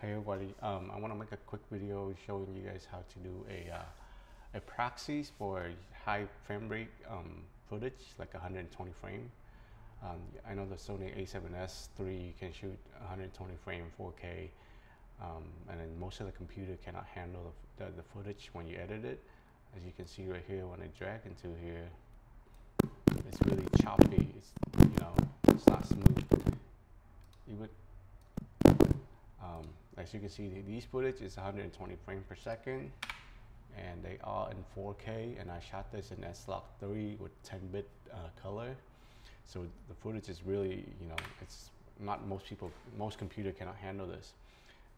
Hey everybody, um, I want to make a quick video showing you guys how to do a, uh, a proxies for high frame rate um, footage, like 120 frame. Um, I know the Sony a7S III can shoot 120 frame 4K, um, and then most of the computer cannot handle the, the, the, footage when you edit it. As you can see right here, when I drag into here, it's really choppy. It's you know, it's not smooth. You would as you can see, these footage is 120 frames per second, and they are in 4K. And I shot this in S-Log 3 with 10-bit uh, color, so the footage is really, you know, it's not most people, most computer cannot handle this.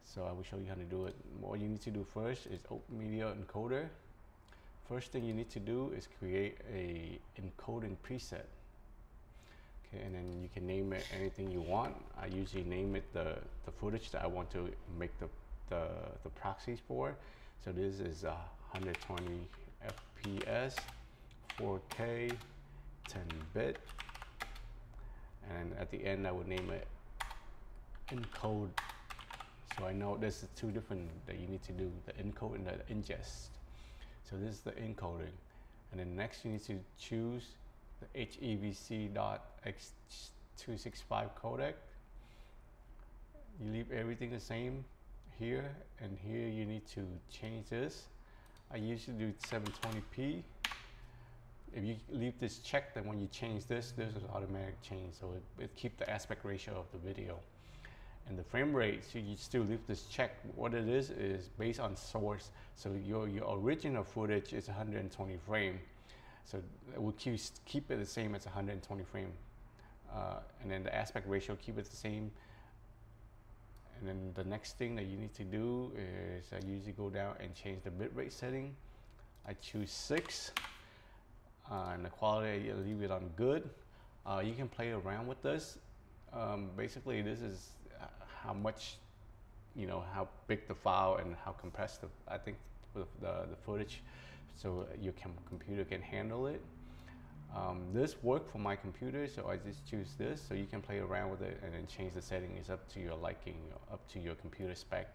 So I will show you how to do it. What you need to do first is open media encoder. First thing you need to do is create a encoding preset. Okay, and then you can name it anything you want. I usually name it the, the footage that I want to make the, the, the proxies for. So this is uh, 120 FPS, 4K, 10 bit. And at the end, I would name it encode. So I know there's two different that you need to do, the encode and the ingest. So this is the encoding. And then next you need to choose the HEVC.X265 codec. You leave everything the same here and here you need to change this. I usually do 720p. If you leave this checked, then when you change this, this is automatic change. So it, it keep the aspect ratio of the video. And the frame rate, so you still leave this check. What it is, is based on source. So your, your original footage is 120 frame. So we'll keep, keep it the same as 120 frame. Uh, and then the aspect ratio, keep it the same. And then the next thing that you need to do is I usually go down and change the bitrate setting. I choose six, uh, and the quality, I leave it on good. Uh, you can play around with this. Um, basically, this is uh, how much, you know, how big the file and how compressed the, I think the, the footage so your computer can handle it. Um, this worked for my computer, so I just choose this. So you can play around with it and then change the settings up to your liking, up to your computer spec.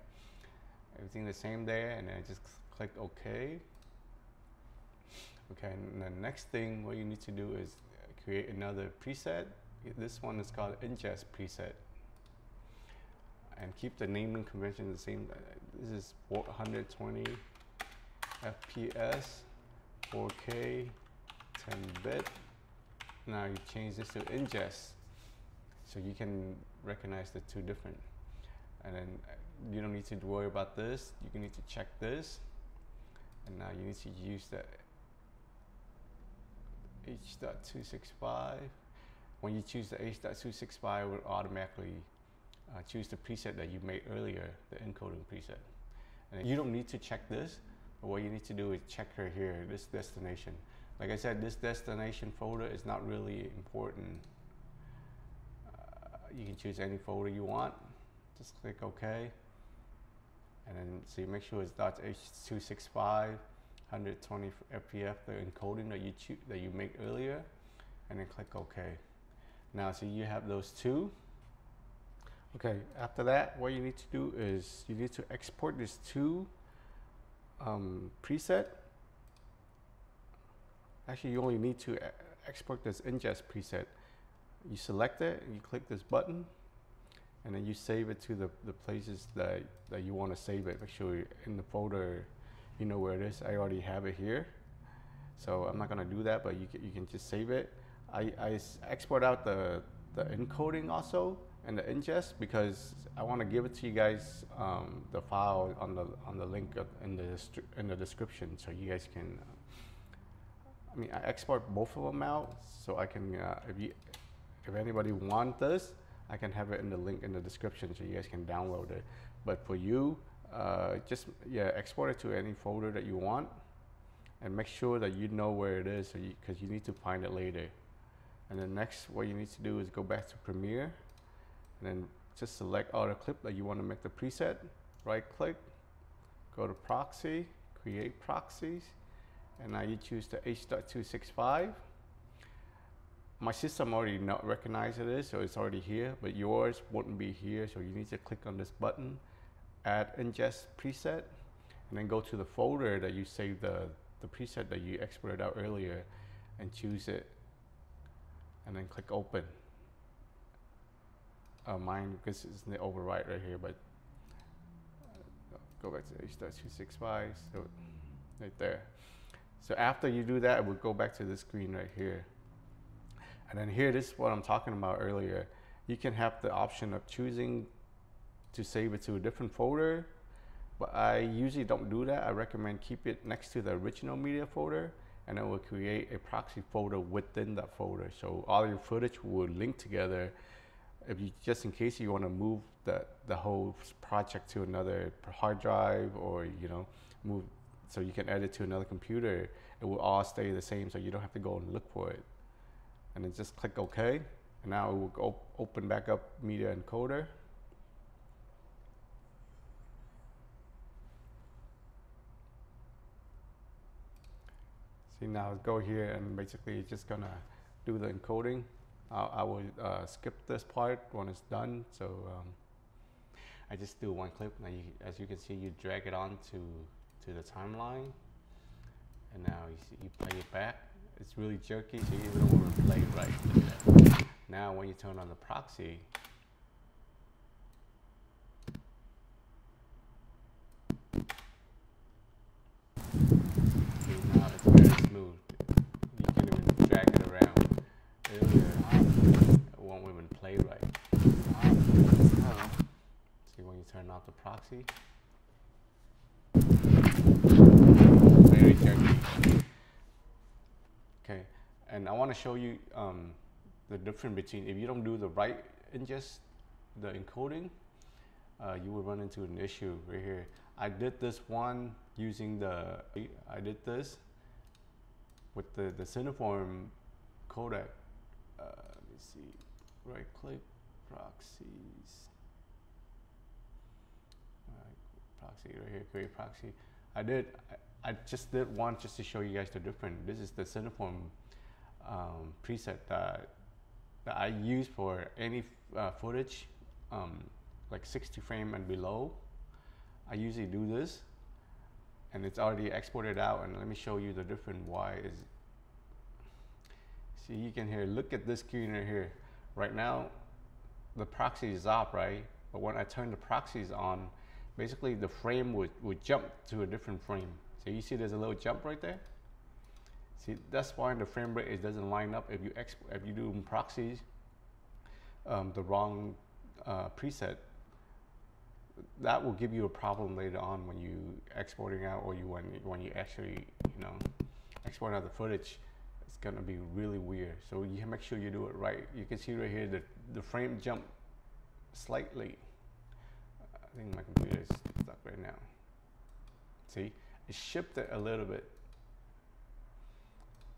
Everything the same there, and then I just click OK. Okay, and the next thing what you need to do is create another preset. This one is called ingest preset. And keep the naming convention the same. This is 120 FPS, 4K, 10 bit. Now you change this to ingest so you can recognize the two different. And then uh, you don't need to worry about this. You can need to check this. And now you need to use the H.265. When you choose the H.265, it will automatically uh, choose the preset that you made earlier, the encoding preset. And you don't need to check this what you need to do is check her here, this destination. Like I said, this destination folder is not really important. Uh, you can choose any folder you want. Just click OK. And then so you make sure it's .h265, 120 FPS, the encoding that you that you make earlier, and then click OK. Now, so you have those two. Okay, after that, what you need to do is you need to export these two um, preset, actually you only need to export this ingest preset. You select it, you click this button, and then you save it to the, the places that, that you want to save it. Make sure in the folder you know where it is. I already have it here. So I'm not going to do that, but you can, you can just save it. I, I export out the, the encoding also and the ingest because I want to give it to you guys um, the file on the on the link in the in the description so you guys can. I mean, I export both of them out so I can uh, if you if anybody want this, I can have it in the link in the description so you guys can download it. But for you, uh, just yeah, export it to any folder that you want, and make sure that you know where it is because so you, you need to find it later. And then next, what you need to do is go back to Premiere and then just select all the clip that you want to make the preset right click go to proxy create proxies and now you choose the H.265 my system already not recognized it is so it's already here but yours wouldn't be here so you need to click on this button add ingest preset, and then go to the folder that you saved the, the preset that you exported out earlier and choose it and then click open. Uh, mine, because it's the override right here, but uh, go back to H.265, so right there. So after you do that, we'll go back to the screen right here. And then here, this is what I'm talking about earlier. You can have the option of choosing to save it to a different folder, but I usually don't do that. I recommend keep it next to the original media folder and it will create a proxy folder within that folder. So all your footage will link together. If you just in case you want to move the the whole project to another hard drive or you know move so you can edit to another computer, it will all stay the same. So you don't have to go and look for it. And then just click OK. And now it will go open back up Media Encoder. See now go here and basically it's just gonna do the encoding. I will uh, skip this part when it's done. So um, I just do one clip. Now you, as you can see, you drag it on to, to the timeline. And now you, see, you play it back. It's really jerky, so you don't want to play it right. Now when you turn on the proxy, the proxy. Very. Okay, and I want to show you um, the difference between if you don't do the right ingest, the encoding, uh, you will run into an issue right here. I did this one using the, I did this with the, the Cineform codec. Uh, let me see, right click, proxies. Proxy right here, create proxy. I did, I, I, just did one just to show you guys the difference. This is the Cineform um, preset that, that I use for any uh, footage, um, like 60 frame and below. I usually do this and it's already exported out and let me show you the different why is see you can hear look at this screen right here right now the proxy is off right but when I turn the proxies on basically the frame would, would jump to a different frame. So you see there's a little jump right there? See, that's why the frame rate it doesn't line up if you export, if you do proxies um, the wrong uh, preset. That will give you a problem later on when you exporting out or you when when you actually you know export out the footage. It's gonna be really weird. So you make sure you do it right. You can see right here that the frame jump slightly I think my computer is stuck right now. See, it shifted a little bit.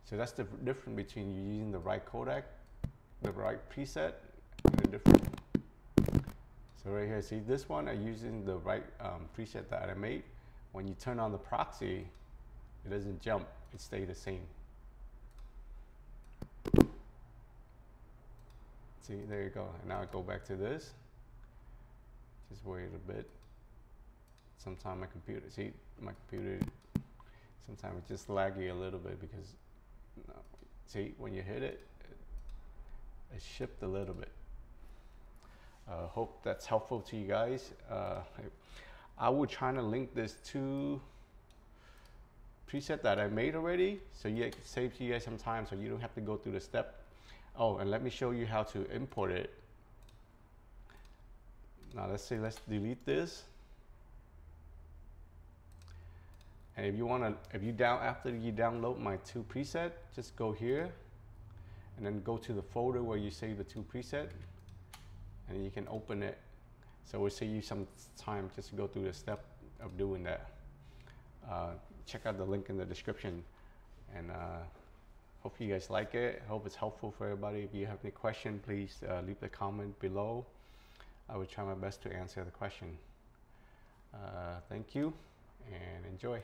So that's the difference between you using the right codec, the right preset, and the different. So right here, see this one, I'm using the right um, preset that I made. When you turn on the proxy, it doesn't jump, it stays the same. See, there you go. And now I go back to this. Just wait a bit. Sometimes my computer, see, my computer, sometimes it's just laggy a little bit because, no, see, when you hit it, it, it shipped a little bit. Uh, hope that's helpful to you guys. Uh, I will try to link this to preset that I made already. So it saves you guys some time so you don't have to go through the step. Oh, and let me show you how to import it now let's say let's delete this. And if you want to, if you down after you download my two preset, just go here and then go to the folder where you save the two preset and you can open it. So it will save you some time just to go through the step of doing that. Uh, check out the link in the description and uh, hope you guys like it. Hope it's helpful for everybody. If you have any question, please uh, leave the comment below. I will try my best to answer the question. Uh, thank you and enjoy.